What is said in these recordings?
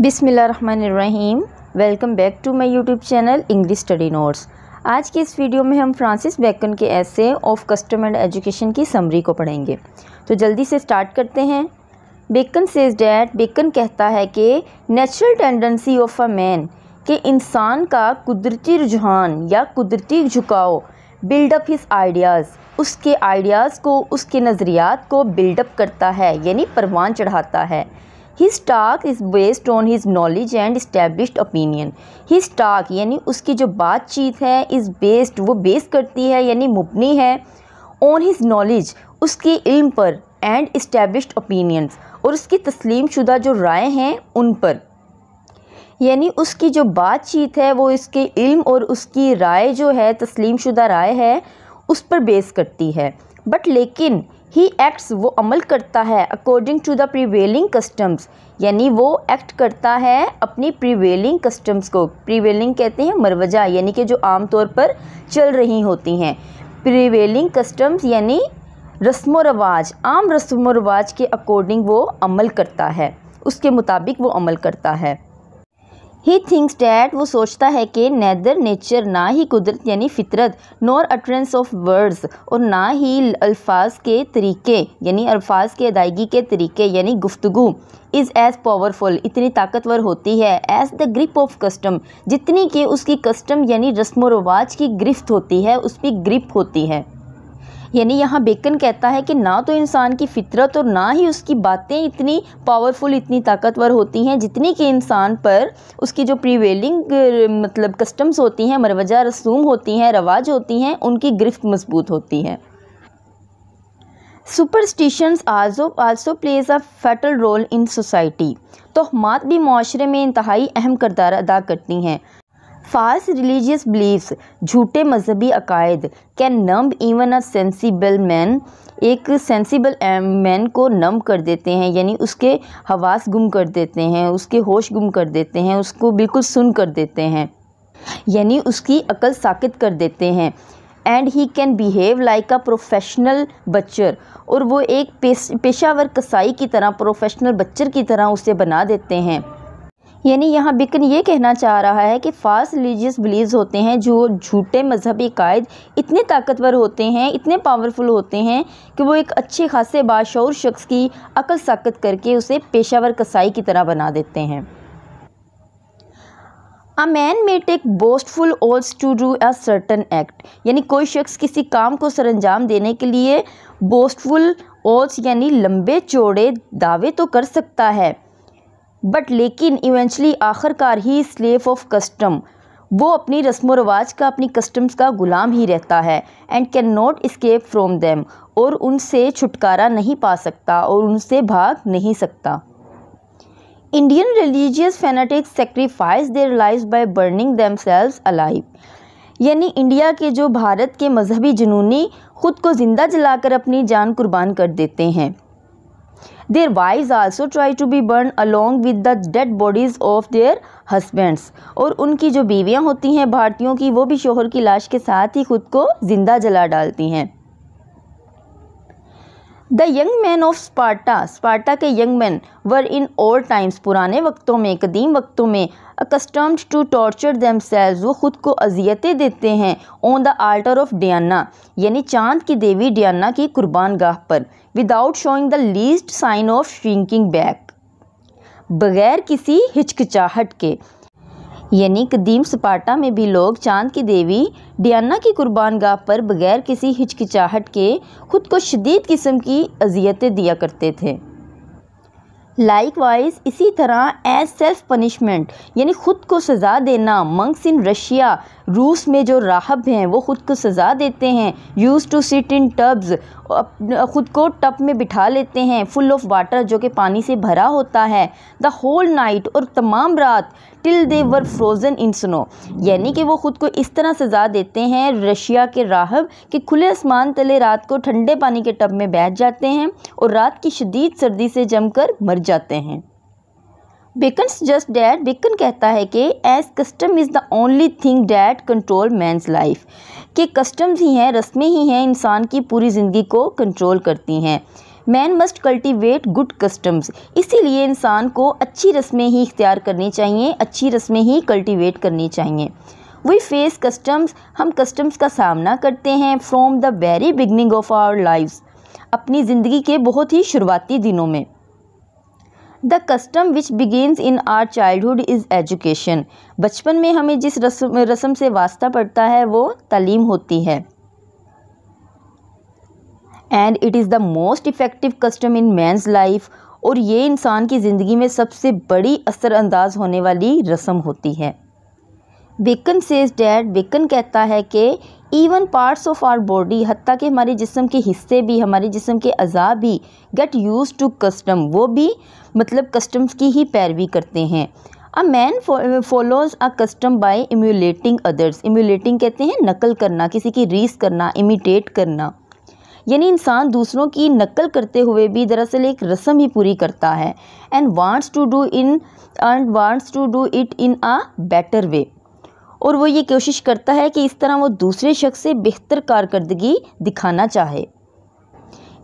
बिसमीम welcome back to my YouTube channel English study notes. आज की इस वीडियो में हम फ्रांसिस बेकन के essay of custom and education की समरी को पढ़ेंगे। तो जल्दी से स्टार्ट करते हैं। बेकन सेज डैट बेकन कहता है कि natural tendency of a man कि इंसान का कुदरती रुझान या कुदरती झुकाव बिल्डअप हिज आइडियाज़ उसके आइडियाज़ को, उसके नज़रियात को बिल्डअप करता है, यानी परवान चढ़ाता है। His talk is based on his knowledge and established opinion his talk यानी उसकी जो बातचीत है इज़ बेस्ड वो बेस करती है, यानी मुबनी है ऑन हिज नॉलेज उसके इल्म पर एंड इस्टेब्लिश्ड ओपिनियंस और उसकी तस्लीम शुदा जो राय हैं, उन पर। यानी उसकी जो बातचीत है, वो इसके इल्म और उसकी राय जो है, तस्लीम शुदा राय है, उस पर बेस करती है। बट लेकिन ही एक्ट्स वो अमल करता है according to the prevailing customs यानी वो एक्ट करता है अपनी प्रीवेलिंग कस्टम्स को। प्रीवेलिंग कहते हैं मरवजा, यानी कि जो आम तौर पर चल रही होती हैं। प्रीवेलिंग कस्टम्स यानी रस्म रवाज, आम रस्म रवाज के अकॉर्डिंग वो अमल करता है। उसके मुताबिक वो अमल करता है। ही थिंक्स डैट वो सोचता है कि नैदर नेचर ना ही कुदरत यानी फितरत नॉर अटरेंस ऑफ़ वर्ड्स और ना ही अल्फाज के तरीके यानी अल्फाज के अदायगी के तरीके यानी गुफ्तगु इज़ एज़ पावरफुल इतनी ताकतवर होती है as the grip of custom जितनी कि उसकी कस्टम यानी रस्म व रवाज की गिरफ्त होती है उस पर ग्रिप होती है। यानी यहाँ बेकन कहता है कि ना तो इंसान की फितरत और ना ही उसकी बातें इतनी पावरफुल इतनी ताकतवर होती हैं जितनी कि इंसान पर उसकी जो प्रीवेलिंग मतलब कस्टम्स होती हैं, मरवजा रसूम होती हैं, रवाज होती हैं, उनकी गिरफ्त मज़बूत होती है। Superstitions also also plays a fatal role in society तोहमात भी माशरे में इंतहाई अहम करदार अदा करती हैं। फाल्स रिलीजियस बिलीव्स, झूठे मजहबी अकायद, can numb even a sensible man, एक सेंसिबल मैन को नम कर देते हैं, यानी उसके हवास गुम कर देते हैं, उसके होश गुम कर देते हैं, उसको बिल्कुल सुन कर देते हैं, यानी उसकी अकल साकित कर देते हैं। And he can behave like a professional butcher, और वो एक पेशावर कसाई की तरह, प्रोफेशनल बच्चर की तरह उसे बना देते हैं। यानी यहाँ बिकन ये कहना चाह रहा है कि फ़ास्ट रिलीजियस बिलीव्स होते हैं जो झूठे मजहबी कायद इतने ताकतवर होते हैं, इतने पावरफुल होते हैं कि वो एक अच्छे खासे बाशूर शख्स की अकल साकत करके उसे पेशावर कसाई की तरह बना देते हैं। A man may take boastful oaths to do a certain act यानी कोई शख्स किसी काम को सरंजाम देने के लिए बोस्टफुल ओल्स यानी लंबे चौड़े दावे तो कर सकता है। बट लेकिन इवेंचुअली आखिरकार ही स्लेफ ऑफ़ कस्टम वो अपनी रस्म रवाज का, अपनी कस्टम्स का ग़ुलाम ही रहता है and can not escape from them और उनसे छुटकारा नहीं पा सकता और उनसे भाग नहीं सकता। Indian religious fanatics sacrifice their life by burning themselves alive यानी इंडिया के जो भारत के मजहबी जुनूनी ख़ुद को ज़िंदा जलाकर अपनी जान कुर्बान कर देते हैं। Their wives also try to be burn along with the dead bodies of their husbands और उनकी जो बीवियाँ होती हैं, भारतीयों की, वो भी शोहर की लाश के साथ ही खुद को ज़िंदा जला डालती हैं। The young man of Sparta Sparta के young man were in old times पुराने वक्तों में, कदीम वक्तों में accustomed to torture themselves वो ख़ुद को अजियतें देते हैं on the altar of Diana यानी चाँद की देवी डियाना की कुर्बान गाह पर without showing the least sign of shrinking back बगैर किसी हिचकिचाहट के यानी कदीम सपाटा में भी लोग चाँद की देवी डियाना की कुर्बान गाह पर बगैर किसी हिचकिचाहट के खुद को शदीद किस्म की अजियतें दिया करते थे। लाइक वाइज इसी तरह एज सेल्फ पनिशमेंट यानी ख़ुद को सज़ा देना मंक्स इन रशिया रूस में जो राहब हैं, वो ख़ुद को सज़ा देते हैं। Use to sit in tubs ख़ुद को टब में बिठा लेते हैं फुल ऑफ़ वाटर जो कि पानी से भरा होता है। द होल नाइट और तमाम रात till they were frozen in snow यानी कि वो ख़ुद को इस तरह सज़ा देते हैं रशिया के राहब कि खुले आसमान तले रात को ठंडे पानी के टब में बैठ जाते हैं और रात की शदीद सर्दी से जमकर मर जाते हैं। बेकन्स जस्ट डैट बेकन कहता है कि as custom is the only thing that control man's life कि कस्टम्स ही हैं, रस्में ही हैं, इंसान की पूरी ज़िंदगी को कंट्रोल करती हैं। Man must cultivate good customs इसीलिए इंसान को अच्छी रस्में ही इख्तियार करनी चाहिए, अच्छी रस्में ही कल्टिवेट करनी चाहिए। वी फेस कस्टम्स हम कस्टम्स का सामना करते हैं from the very beginning of our life अपनी ज़िंदगी के बहुत ही शुरुआती दिनों में। The custom which begins in our childhood is education. बचपन में हमें जिस रस्म रस्म से वास्ता पड़ता है, वो तालीम होती है। And it is the most effective custom in man's life और ये इंसान की ज़िंदगी में सबसे बड़ी असरअंदाज होने वाली रस्म होती है। बेकन सेज डैड बेकन कहता है कि even parts of our body हती कि हमारे जिसम के हिस्से भी, हमारे जिसम के अज़ा भी गेट यूज़ टू कस्टम वो भी मतलब कस्टम्स की ही पैरवी करते हैं। A man follows a custom by emulating others emulating कहते हैं नकल करना, किसी की रीस करना इमिटेट करना। यानी इंसान दूसरों की नकल करते हुए भी दरअसल एक रस्म ही पूरी करता है। And wants to do in and wants to do it in a better way और वो ये कोशिश करता है कि इस तरह वो दूसरे शख्स से बेहतर कारकर्दगी दिखाना चाहे।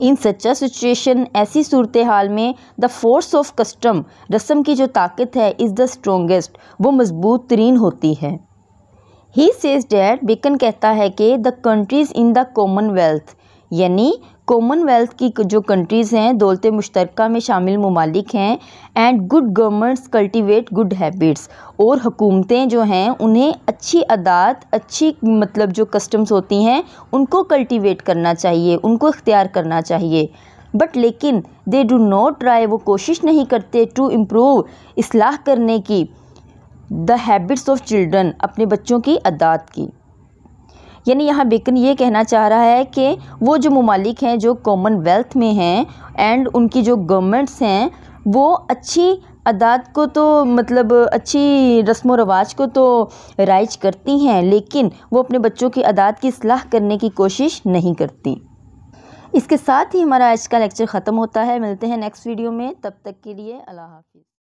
इन सच्चा सिचुएशन ऐसी सूरत हाल में द फोर्स ऑफ़ कस्टम रस्म की जो ताकत है इज़ द स्ट्रोंगेस्ट वो मज़बूत तरीन होती है। ही सेज डैड बेकन कहता है कि the countries in the Commonwealth यानी कॉमनवेल्थ की जो कंट्रीज़ हैं, दौलत मुश्तरक में शामिल ममालिक हैं and good governments cultivate good habits और हुकूमतें जो हैं, उन्हें अच्छी अदात, अच्छी मतलब जो कस्टम्स होती हैं, उनको कल्टिवेट करना चाहिए, उनको इख्तियार करना चाहिए। बट लेकिन दे डू नॉट ट्राई वो कोशिश नहीं करते टू इम्प्रूव इसलाह करने की द हैबिट्स ऑफ़ चिल्ड्रन अपने बच्चों की अदात की। यानी यहाँ बेकन ये कहना चाह रहा है कि वो जो ममालिक हैं, जो कॉमनवेल्थ में हैं एंड उनकी जो गवर्नमेंट्स हैं, वो अच्छी अदात को तो मतलब अच्छी रस्म व रवाज को तो राइज करती हैं, लेकिन वो अपने बच्चों की अदात की सलाह करने की कोशिश नहीं करती। इसके साथ ही हमारा आज का लेक्चर ख़त्म होता है। मिलते हैं नेक्स्ट वीडियो में। तब तक के लिए अल्लाह हाफिज़।